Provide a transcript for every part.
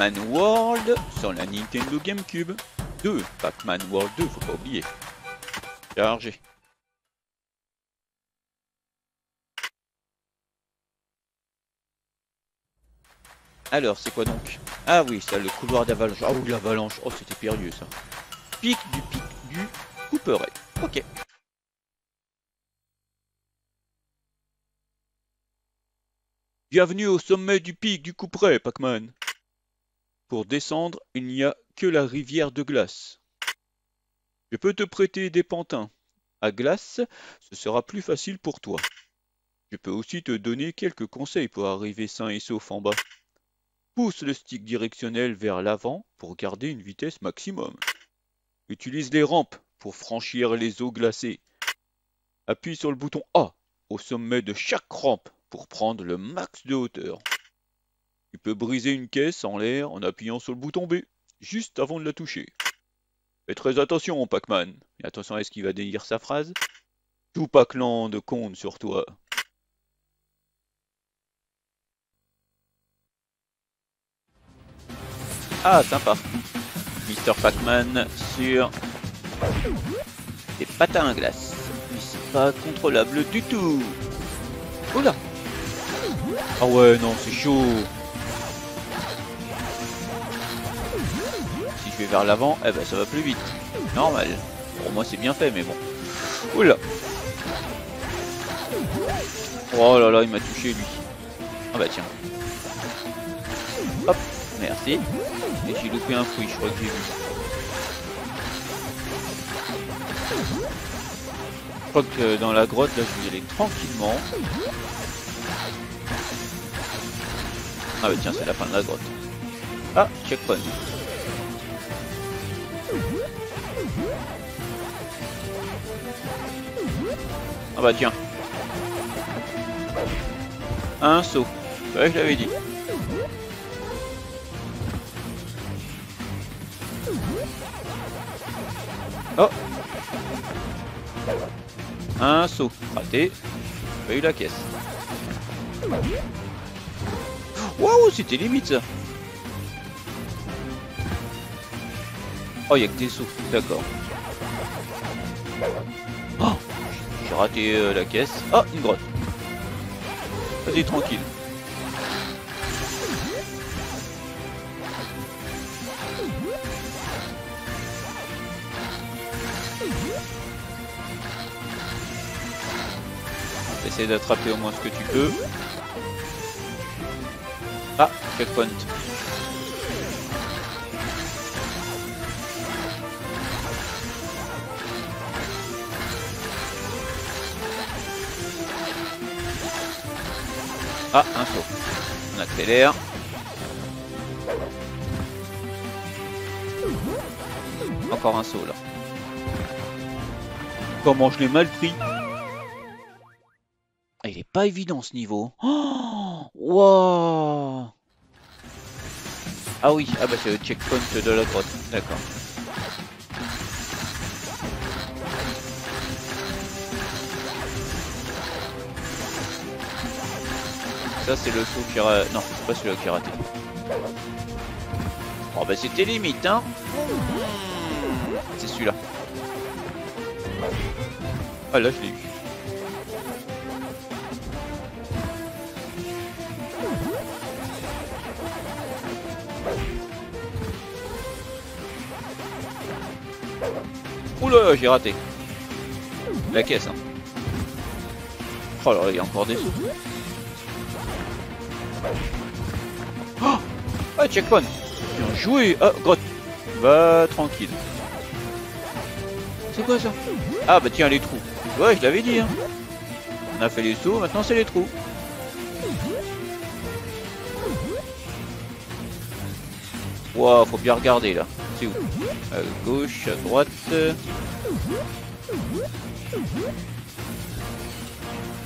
Pac-Man World sur la Nintendo GameCube. 2, Pac-Man World 2, faut pas oublier. Chargé. Alors, c'est quoi donc? Ah oui, ça, le couloir d'avalanche. Ah oui, l'avalanche. Oh, c'était périlleux, ça. Pic du pic du couperet. Ok. Bienvenue au sommet du pic du couperet, Pac-Man. Pour descendre, il n'y a que la rivière de glace. Je peux te prêter des pantins. À glace, ce sera plus facile pour toi. Je peux aussi te donner quelques conseils pour arriver sain et sauf en bas. Pousse le stick directionnel vers l'avant pour garder une vitesse maximum. Utilise les rampes pour franchir les eaux glacées. Appuie sur le bouton A au sommet de chaque rampe pour prendre le max de hauteur. Tu peux briser une caisse en l'air en appuyant sur le bouton B, juste avant de la toucher. Fais très attention, Pac-Man. Et attention à ce qu'il va dire sa phrase. Tout Pac-Land compte sur toi. Ah, sympa. Mr. Pac-Man sur des patins à glace. C'est pas contrôlable du tout. Oula Ah ouais, non, c'est chaud. Vers l'avant, eh ben ça va plus vite. Normal. Pour moi, c'est bien fait, mais bon. Oula Oh là là, il m'a touché, lui. Ah bah tiens. Hop, merci. Et j'ai loupé un fruit, je crois que j'ai vu. Je crois que dans la grotte, là, je vais aller tranquillement. Ah bah tiens, c'est la fin de la grotte. Ah, checkpoint. Ah bah tiens. Un saut. Ouais, je l'avais dit. Oh Un saut. Raté. Pas eu la caisse. Waouh, c'était limite ça. Oh, il a que des sauts. D'accord. J'ai raté euh, la caisse. Oh, une grotte. Vas-y, tranquille. Essaye d'attraper au moins ce que tu peux. Ah, checkpoint. Ah, un saut. On accélère. Encore un saut là. Comment je l'ai mal pris Il est pas évident ce niveau. Oh wow ah oui, ah bah c'est le checkpoint de la grotte, d'accord. Ça c'est le saut qui a... Non, c'est pas celui-là qui a raté. Oh bah c'était limite, hein C'est celui-là. Ah là je l'ai eu. Oula, j'ai raté. La caisse, hein. Oh là, il y a encore des sous. Oh Ah, checkpoint Bien joué Ah, grotte Va tranquille. C'est quoi ça? Ah, bah tiens, les trous. Ouais, je l'avais dit, hein. On a fait les sauts, maintenant c'est les trous. Wow, faut bien regarder là. C'est où? À gauche, à droite.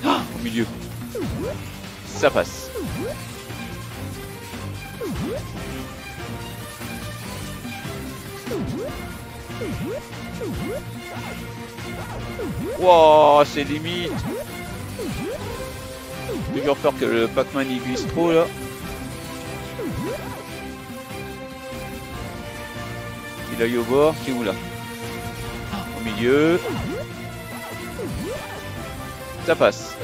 Ah, au milieu. Ça passe. Wow, c'est limite. J'ai toujours peur que le Pac-Man y glisse trop là. qu'il aille au bord. C'est où là? Au milieu. Ça passe.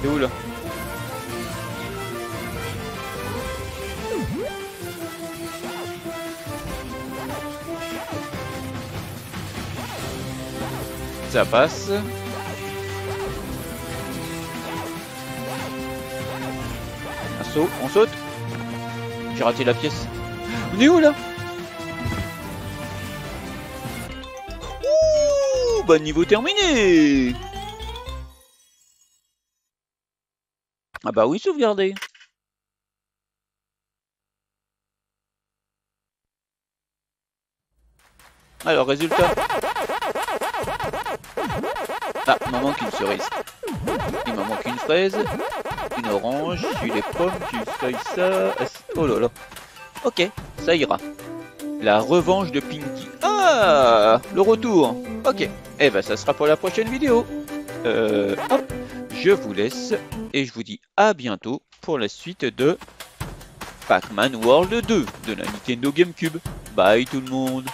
C'est où là Ça passe. Un saut, on saute. J'ai raté la pièce. On est où là? Ouh, bah niveau terminé Ah bah oui, sauvegarder. Alors, résultat. Ah, il m'en manque une cerise. Il m'en manque une fraise, une orange, j'ai les pommes, j'ai et ça. Oh là là. Ok, ça ira. La revanche de Pinky. Ah Le retour. Ok. Eh ben, ça sera pour la prochaine vidéo. Euh, hop. Je vous laisse et je vous dis à bientôt pour la suite de Pac-Man World 2 de la Nintendo GameCube. Bye tout le monde